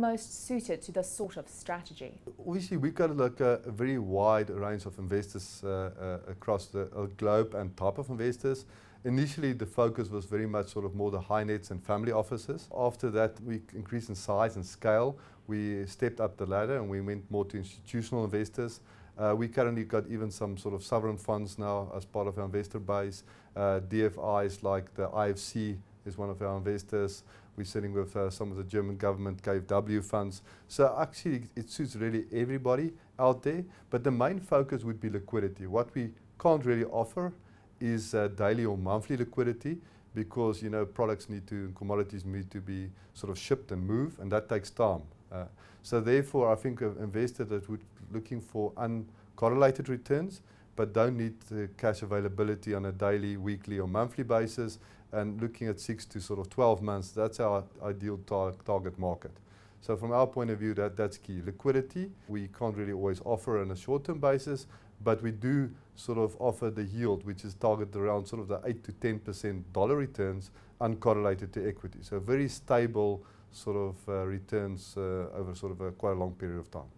most suited to this sort of strategy? Obviously, we've got like a, a very wide range of investors uh, uh, across the uh, globe and type of investors. Initially, the focus was very much sort of more the high nets and family offices. After that, we increased in size and scale. We stepped up the ladder and we went more to institutional investors. Uh, we currently got even some sort of sovereign funds now as part of our investor base. Uh, DFIs like the IFC is one of our investors. We're sitting with uh, some of the German government KfW funds. So actually it suits really everybody out there. But the main focus would be liquidity. What we can't really offer is uh, daily or monthly liquidity because you know products need to commodities need to be sort of shipped and moved, and that takes time. Uh, so therefore, I think an investor that would looking for uncorrelated returns, but don't need the cash availability on a daily, weekly, or monthly basis, and looking at six to sort of 12 months, that's our ideal tar target market. So from our point of view, that, that's key. Liquidity, we can't really always offer on a short-term basis, but we do sort of offer the yield, which is targeted around sort of the 8 to 10% dollar returns uncorrelated to equity. So very stable sort of uh, returns uh, over sort of a quite a long period of time.